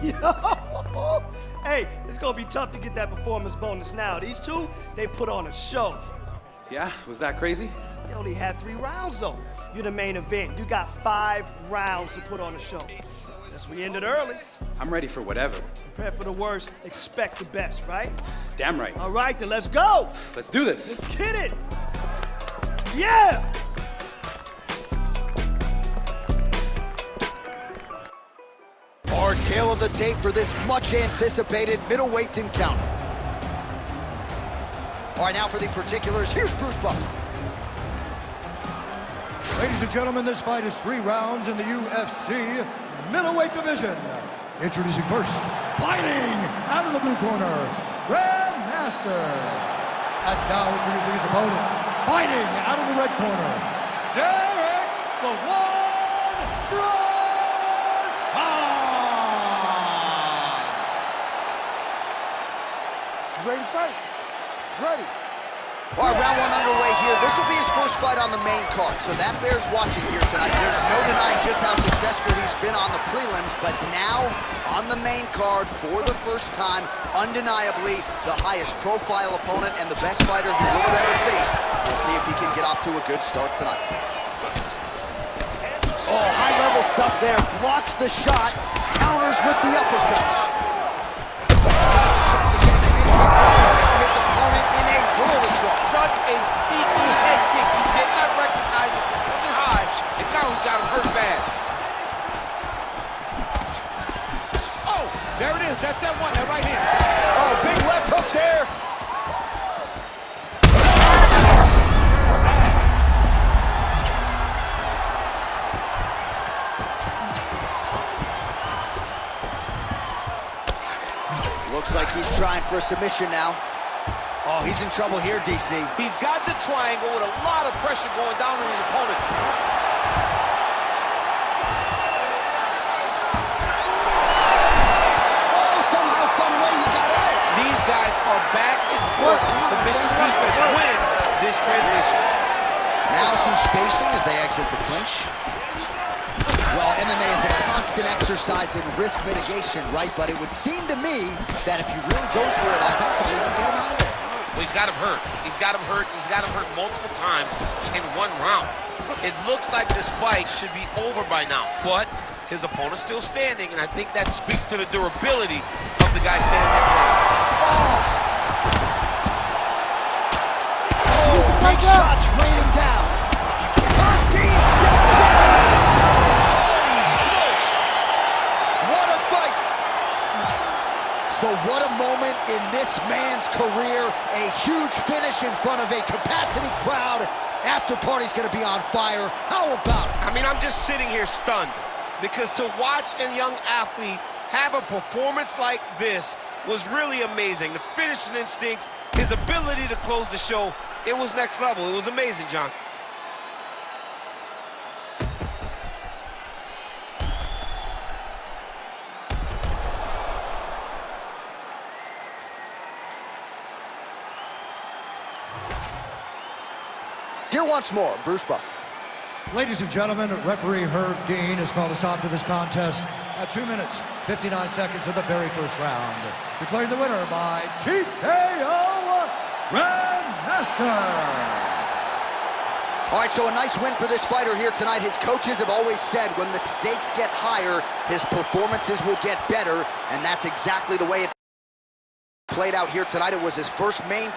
hey, it's gonna be tough to get that performance bonus now. These two, they put on a show. Yeah, was that crazy? They only had three rounds though. You're the main event. You got five rounds to put on a show. That's we ended early. I'm ready for whatever. Prepare for the worst, expect the best, right? Damn right. All right, then let's go. Let's do this. Let's get it. Yeah. Our tale of the tape for this much anticipated middleweight encounter. All right, now for the particulars, here's Bruce Buffer. Ladies and gentlemen, this fight is three rounds in the UFC middleweight division. Introducing first, fighting out of the blue corner, Grandmaster. And now introducing his opponent, fighting out of the red corner, Derek the One Ready fight? Ready. All right, round one underway here. This will be his first fight on the main card, so that bears watching here tonight. There's no denying just how successful he's been on the prelims, but now on the main card for the first time, undeniably the highest profile opponent and the best fighter he will have ever faced. We'll see if he can get off to a good start tonight. Oh, high-level stuff there. Blocks the shot, counters with the uppercuts. High, and now he's got him hurt bad. Oh, there it is. That's that one, that right hand. Oh, big left hook there. Looks like he's trying for a submission now. Oh, he's in trouble here, DC. He's got the triangle with a lot of pressure going down on his opponent. Submission defense wins this transition. Now some spacing as they exit the clinch. Well, MMA is a constant exercise in risk mitigation, right? But it would seem to me that if he really goes for it offensively, you can get him out of there. Well, he's got him hurt. He's got him hurt. He's got him hurt multiple times in one round. It looks like this fight should be over by now, but his opponent's still standing, and I think that speaks to the durability of the guy standing in front of him. Oh, Oh, big shots raining down. Dean steps in. Holy smokes! What a fight! So what a moment in this man's career. A huge finish in front of a capacity crowd. After party's gonna be on fire. How about it? I mean, I'm just sitting here stunned because to watch a young athlete have a performance like this was really amazing. The finishing instincts, his ability to close the show, it was next level. It was amazing, John. Here once more, Bruce Buff. Ladies and gentlemen, referee Herb Dean has called a stop to this contest at 2 minutes, 59 seconds of the very first round. Declaring the winner by TKO Grandmaster. All right, so a nice win for this fighter here tonight. His coaches have always said when the stakes get higher, his performances will get better, and that's exactly the way it played out here tonight. It was his first main.